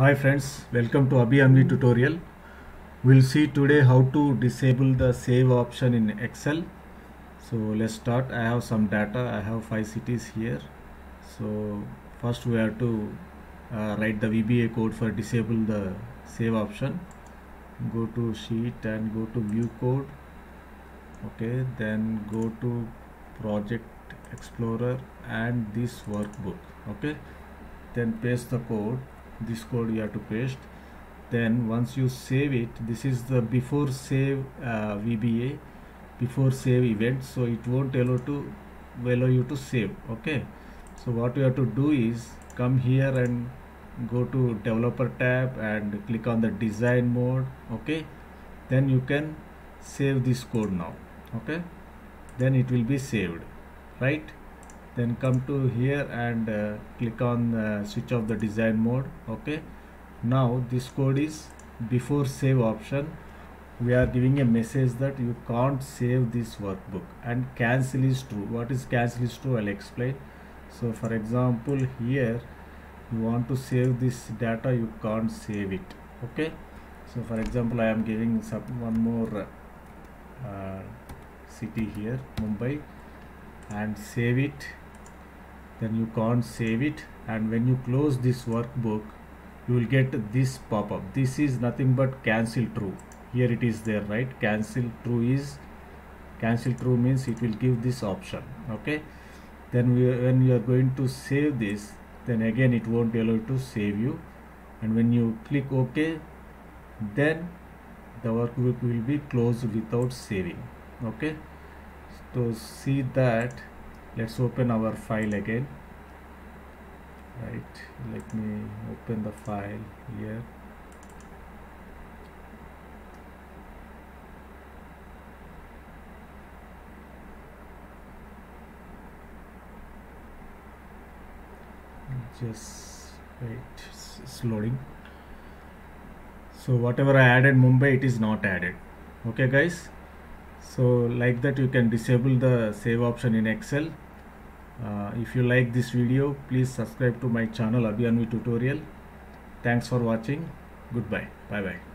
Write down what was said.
Hi friends, welcome to Abhi Anvi tutorial. We'll see today how to disable the save option in Excel. So let's start. I have some data. I have five cities here. So first we have to uh, write the VBA code for disable the save option. Go to sheet and go to view code. Okay, then go to project explorer and this workbook. Okay, then paste the code this code you have to paste. Then once you save it this is the before save uh, VBA before save event. So it won't allow to allow you to save okay? So what you have to do is come here and go to developer tab and click on the design mode okay? Then you can save this code now okay? Then it will be saved right then come to here and uh, click on uh, switch off the design mode okay? Now this code is before save option. We are giving a message that you can't save this workbook and cancel is true. What is cancel is true? I'll explain. So for example here you want to save this data you can't save it okay? So for example i am giving some one more uh, city here mumbai and save it then you can't save it. And when you close this workbook you will get this pop-up. This is nothing but cancel true. Here it is there right? Cancel true is cancel true means it will give this option okay? Then we, when you are going to save this then again it won't allow to save you. And when you click ok then the workbook will be closed without saving okay? So see that let's open our file again. Right let me open the file here. Just wait it's loading. So whatever I added Mumbai it is not added. Okay guys so like that you can disable the save option in Excel. Uh, if you like this video please subscribe to my channel Abhi Anvi tutorial. Thanks for watching. Goodbye. Bye bye